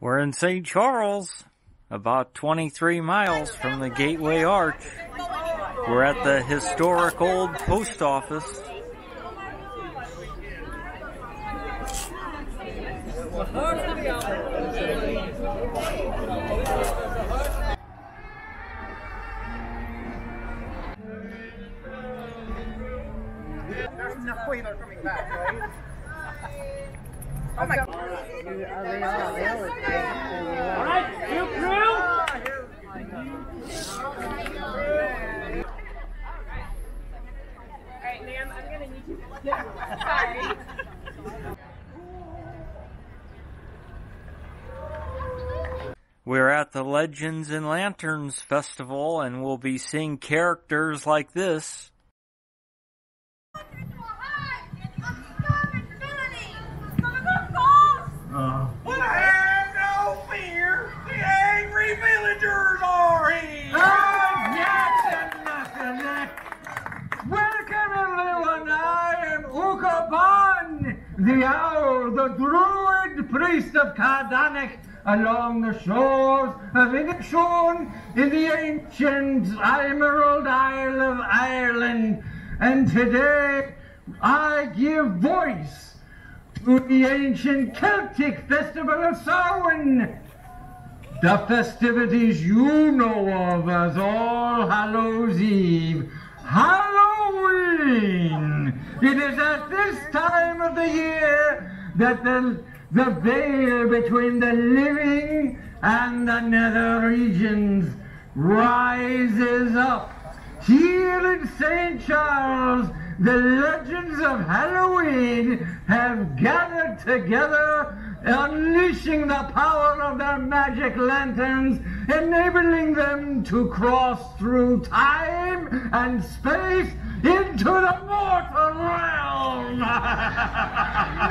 We're in St. Charles, about 23 miles from the Gateway Arch. We're at the historic old post office. There's no way they're coming back, right? Oh my god. We're at the Legends and Lanterns Festival and we'll be seeing characters like this. The owl, the druid priest of Cardanich, along the shores of Inishon in the ancient Emerald Isle of Ireland. And today I give voice to the ancient Celtic festival of Samhain. The festivities you know of as All Hallows Eve. Halloween! It is at this time of the year that the, the veil between the living and the nether regions rises up. Here in St. Charles, the legends of Halloween have gathered together, unleashing the power of their magic lanterns, enabling them to cross through time and space into the mortal realm.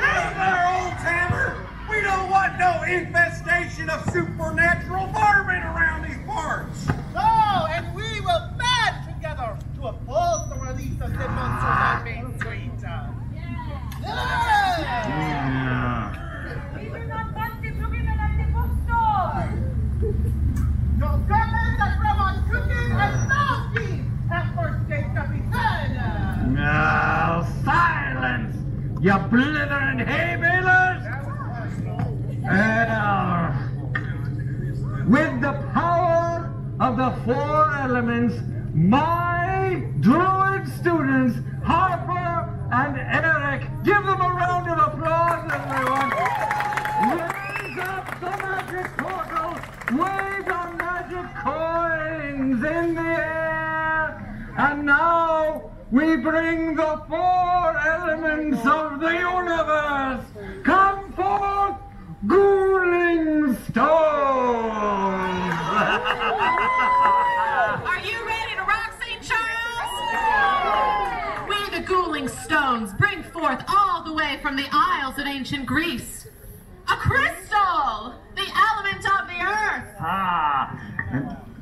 Hey there, old timer! We don't want no infestation of supernatural vermin around these parts! No, and we will band together to oppose the release of the monsters on Main Street. Yeah. Your goblins and Brahman cooking and salty at first date to be had. Now, silence, you blithering hay balers! Uh, with the power of the four elements, my druid students, Harper and Eric, give them a round of applause, everyone. Raise up the magic portal, wave the magic coins in the air, and now we bring the four elements of the universe. Come forth, ghouling stones. Are you ready to rock St. Charles? We, the Ghouling Stones, bring forth all the way from the Isles of ancient Greece. A crystal! The element of the earth! Ah,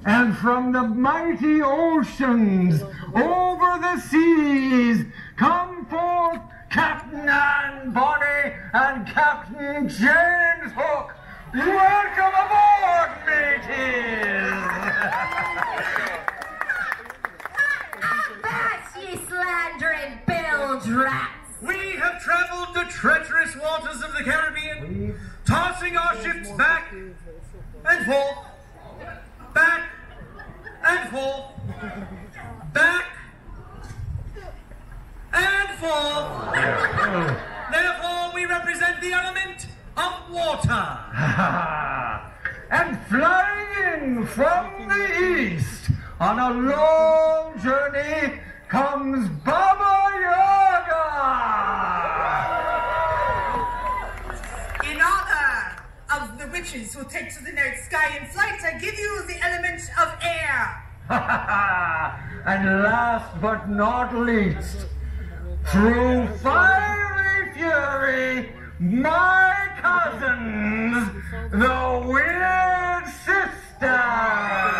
and, from the mighty oceans, over the seas, come forth Captain Anne Bonny and Captain James Hook. Welcome aboard, mateys! That's ye slandering bilge rats! We have traveled the treacherous waters of the Caribbean, tossing our ships back and forth, back and forth, back and forth. Therefore, we represent the element of water. and flying in from the east on a long journey comes witches who take to the night sky in flight, I give you the element of air. and last but not least, through fiery fury, my cousins, the Weird Sisters.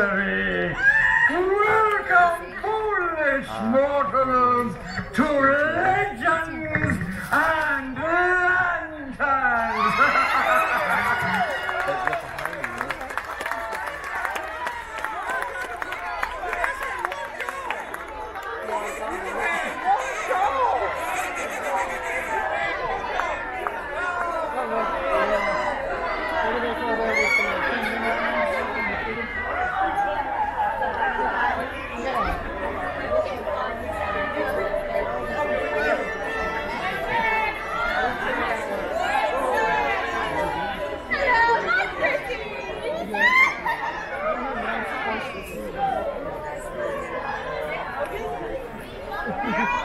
History. Welcome, foolish ah. mortals, to legends Yeah.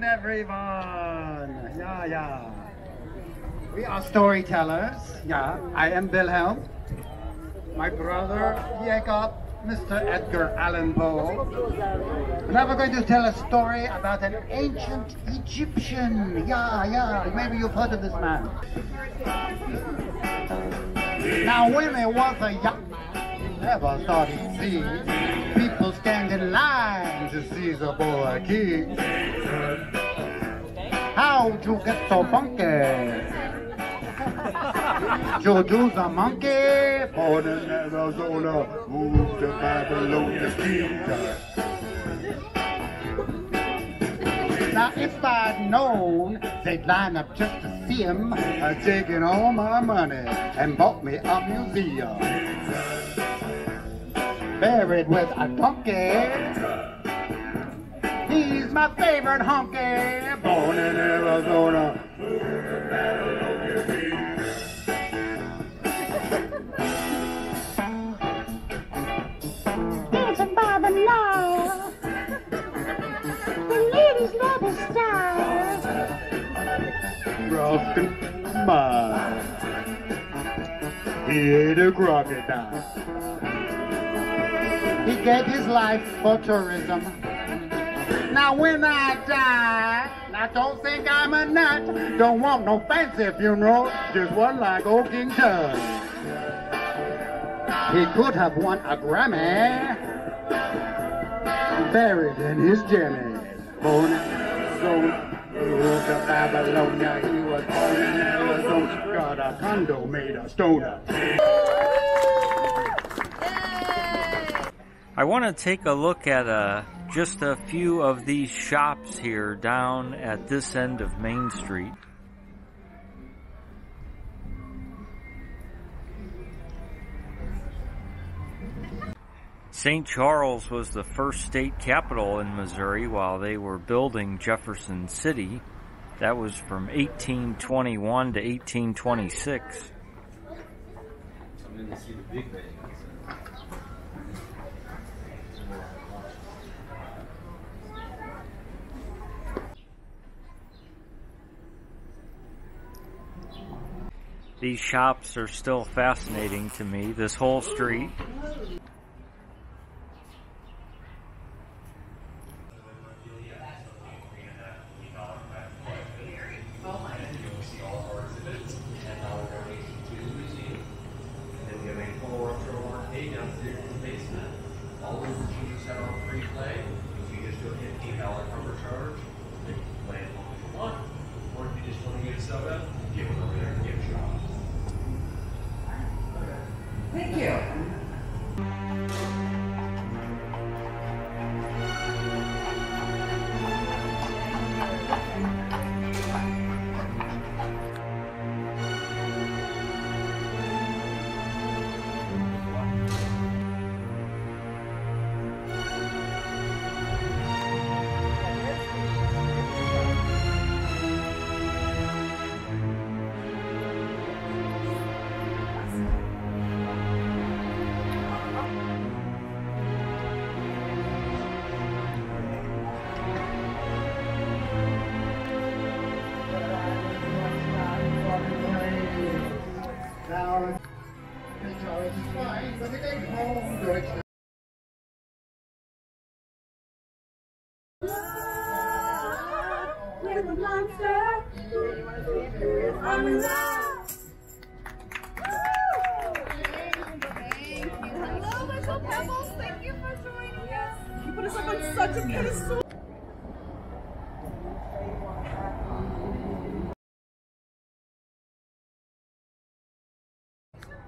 Welcome everyone. Yeah, yeah. We are storytellers. Yeah, I am Wilhelm. My brother Jacob, Mr. Edgar Allan Poe. And now we're going to tell a story about an ancient Egyptian. Yeah, yeah. Maybe you've heard of this man. Now, when there was a young man who never started seeing people stand in line to see the boy king. How'd you get so funky? Juju's a monkey, born in Arizona, moved to Babylonian kingdom. Now, if I'd known they'd line up just to see him, I'd taken all my money and bought me a museum. Buried with a donkey. He's my favorite honky, born in Arizona. Dancing by the light. The ladies love his style. Rockin' smile. He ate a crocodile. He gave his life for tourism. Now when I die, now don't think I'm a nut. Don't want no fancy funeral, just one like old King Tut. He could have won a Grammy, buried in his jimmy. Born in Arizona, to Babylonia. He was born in Arizona, got a condo made of stoner. I want to take a look at uh, just a few of these shops here down at this end of Main Street. St. Charles was the first state capital in Missouri while they were building Jefferson City. That was from 1821 to 1826. These shops are still fascinating to me. This whole street.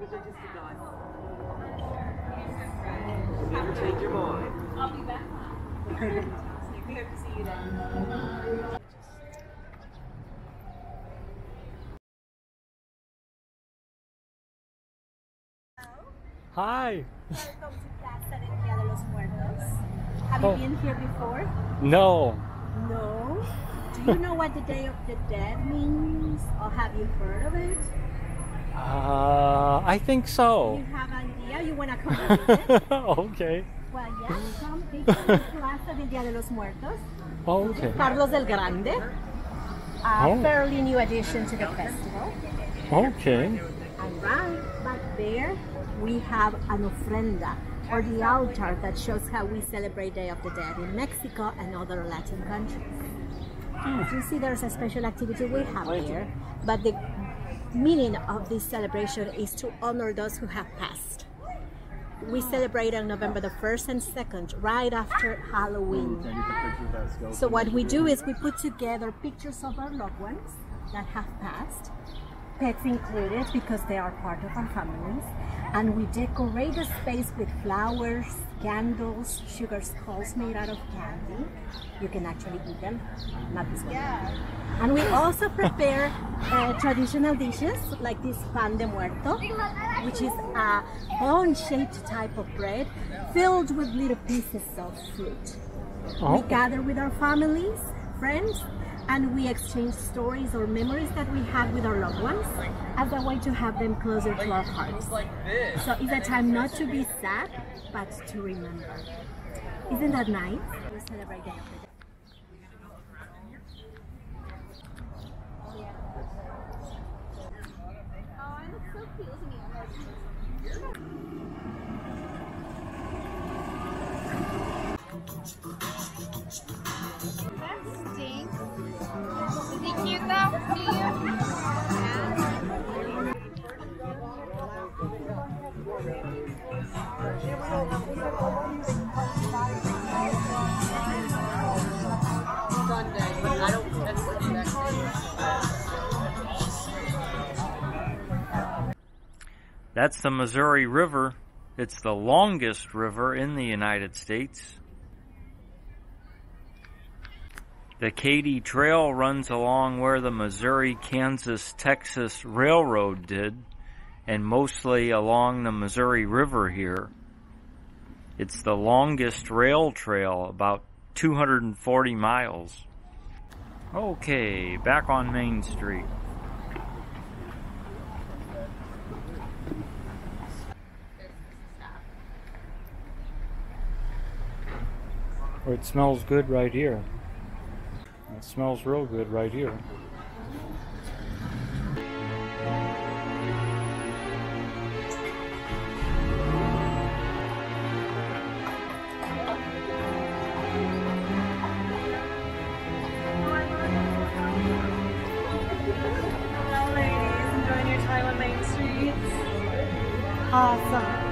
Never change your mind. I'll be back. we hope to see you then. Hi. Welcome to Plaza Día de los Muertos. Have Oh. you been here before? No. No. Do you know what the Day of the Dead means, or have you heard of it? Uh, I think so. You have an idea? You wanna come okay. well, yeah, come Plaza del Día de los Muertos. Okay. Carlos el Grande. A Oh. fairly new addition to the festival. Okay. And right back there, we have an ofrenda, or the altar that shows how we celebrate Day of the Dead in Mexico and other Latin countries. As you see, there's a special activity we have here, but the meaning of this celebration is to honor those who have passed. We celebrate on November the 1st and 2nd, right after Halloween. So what we do is we put together pictures of our loved ones that have passed, pets included because they are part of our families, and we decorate the space with flowers, candles, sugar skulls made out of candy. You can actually eat them, not this one. Yeah. And we also prepare uh, traditional dishes like this pan de muerto, which is a bone-shaped type of bread filled with little pieces of fruit. Oh. We gather with our families, friends, and we exchange stories or memories that we have with our loved ones as a way to have them closer to our hearts. So it's a time not to be sad, but to remember. Isn't that nice? We celebrate Dead. Oh, That's the Missouri River. It's the longest river in the United States. The Katy Trail runs along where the Missouri Kansas Texas Railroad did, and mostly along the Missouri River here. It's the longest rail trail, about 240 miles. Okay, back on Main Street. Or it smells good right here. It smells real good right here. Hello, ladies. Enjoying your time on Main Street? Awesome.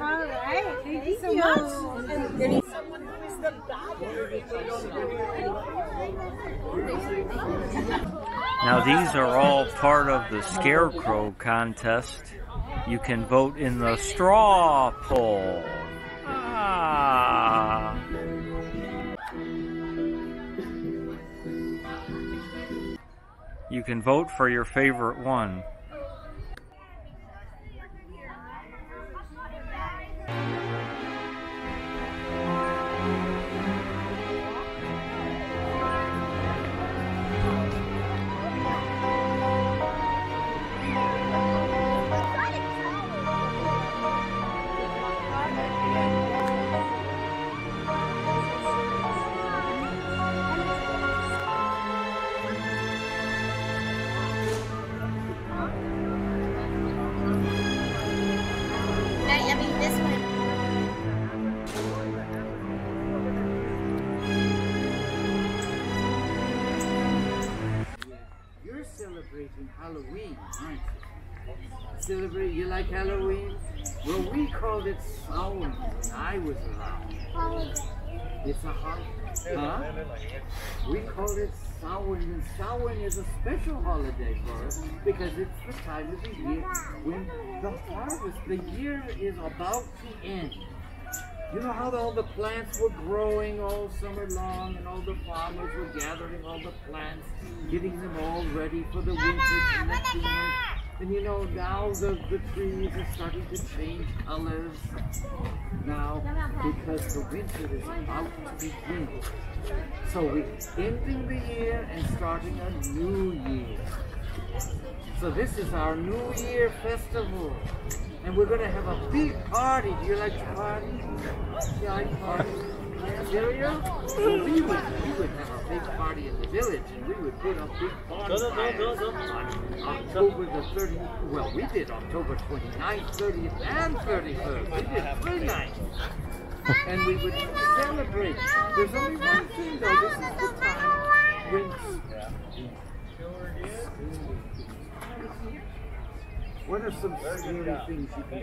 All right. Thank you so much. And there needs someone who is the Now, these are all part of the Scarecrow contest. You can vote in the straw poll. Ah. You can vote for your favorite one. Halloween, aren't you? Celebrate, you like Halloween? Well, we called it Samhain when I was around. It's a holiday. Huh? We call it Samhain, and Samhain is a special holiday for us because it's the time of the year when the harvest, the year is about to end. You know how all the plants were growing all summer long and all the farmers were gathering all the plants, getting them all ready for the winter to. And you know, now the, the trees are starting to change colors now because the winter is about to begin. So we're ending the year and starting a new year. So this is our New Year festival. And we're going to have a big party. Do you like to party? Do you like party? Cereal? Well, we would, we would have a big party in the village, and we would put a big bonfire on October the 30th. Well, we did October 29th, 30th, and 31st. We did three nights. And we would celebrate. There's only one thing, though. This is the time when what are some scary things you can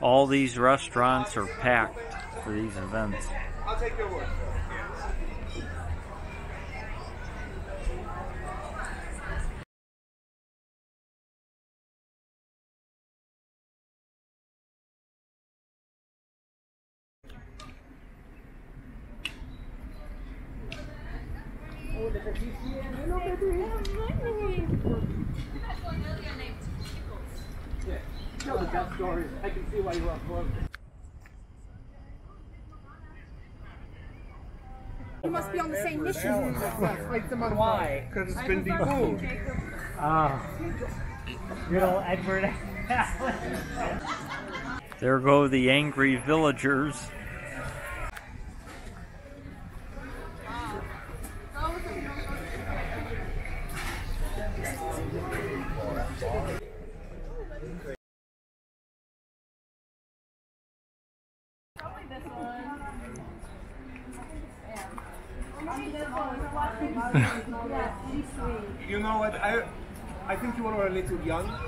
All these restaurants are packed for these events. I'll take your word. tell the best stories. I can see why you love books. You must be on the same mission as us. Why? Because it's been defooled. Ah. Good old Edward There go the angry villagers.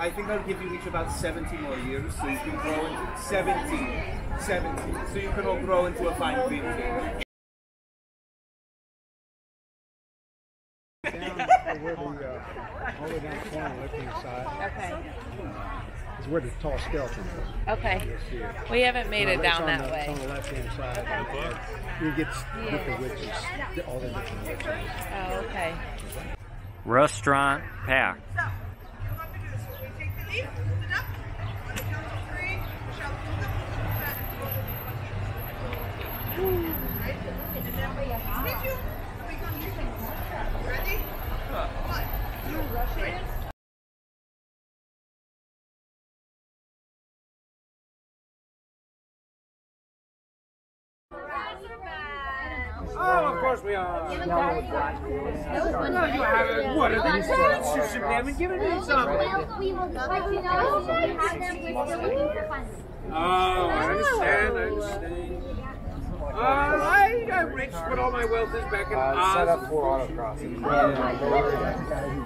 I think I'll give you each about 70 more years so you can grow into 70. 70. So you can all grow into a fine 50. where the, uh, all the way down the corner, left hand side. Okay. Is where the tall skeleton is. Okay. You'll see it. We haven't made it down that the, way. On the left hand side. You get s- with the witches, all the different witches. Oh, okay. Restaurant packed. Oh, of course we are. No. What are these? You simply haven't given me some. Well, we will let you know if we have them. We're still looking for funds. Oh, I understand. I understand. Uh, I, I rich, but all my wealth is back in Uh, set up for autocrossing.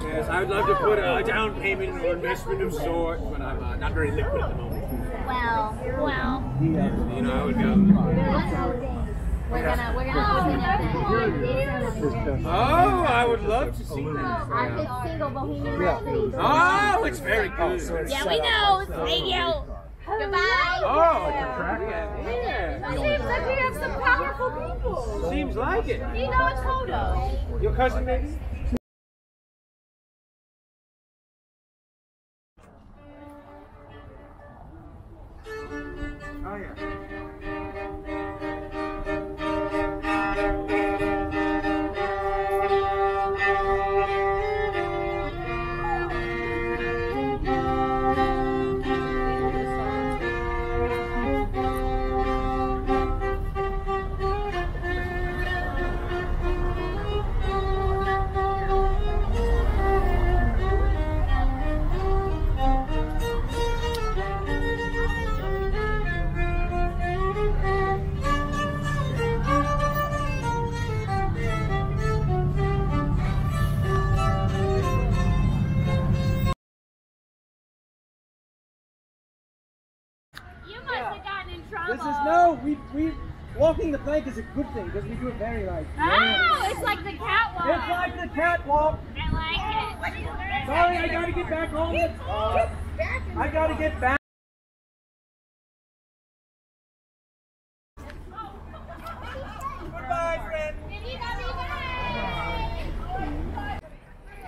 Yes, I would love to put a down payment or investment of sorts, but I'm uh, not very liquid at the moment. Well, well. You know, I would go. We're gonna, we're gonna open up Oh, I would love to see that. Oh, Our hit single, Bohemian Rhapsody. Oh, it's very good. Yeah, we know. Thank you. Goodbye. Oh, it's a track. Yeah. It seems like we have some powerful people. Seems like it. You know, it's Hodo. Your cousin, maybe? Walking the is a good thing because we do it very right. Oh, it's like the catwalk. It's like the catwalk. I like it. Sorry, I gotta get back home. Uh, I gotta get back.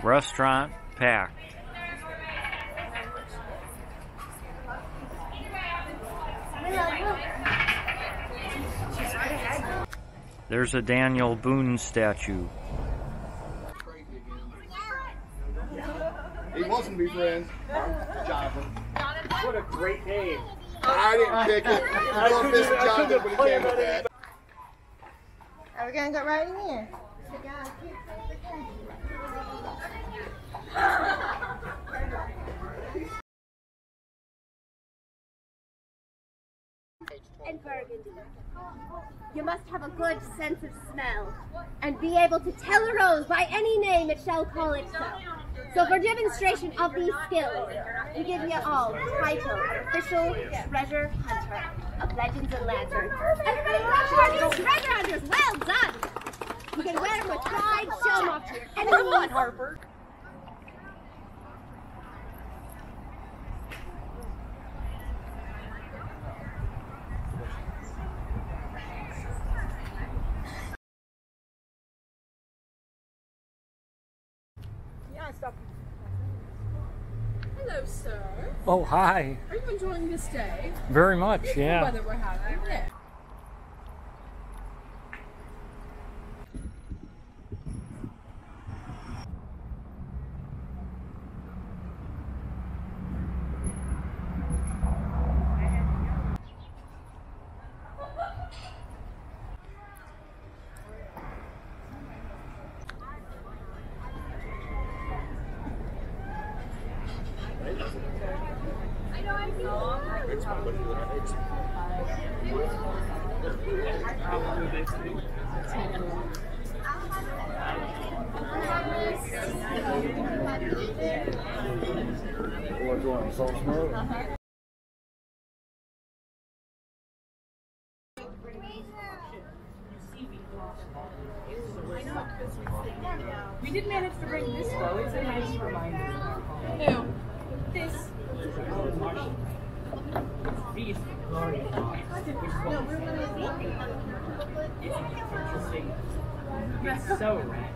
Restaurant packed. There's a Daniel Boone statue. He wasn't be friends. Java. What a great name. I didn't pick it. I Little couldn't- Mr. I Jonathan when he came about with that. Are we gonna go right in here? And burgundy. You must have a good sense of smell and be able to tell a rose by any name it shall call itself. So for demonstration of these skills, we give you all the title official treasure hunter of Legends and Lanterns. These treasure hunters. Well done. You can wear them with pride, show them off to your enemies. Harper. Oh, hi. Are you enjoying this day? Very much, Beautiful yeah. weather we're having. Yeah. We did manage to bring this though. It's a nice reminder. Ew. This. These Gloria No, we're gonna interesting. It's so rad.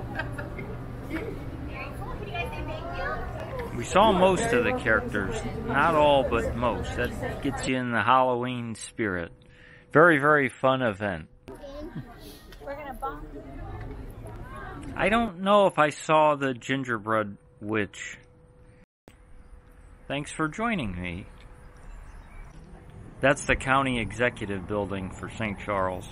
We saw most of the characters, not all, but most. That gets you in the Halloween spirit. Very, very fun event. We're gonna bump. I don't know if I saw the gingerbread witch. Thanks for joining me. That's the county executive building for St. Charles.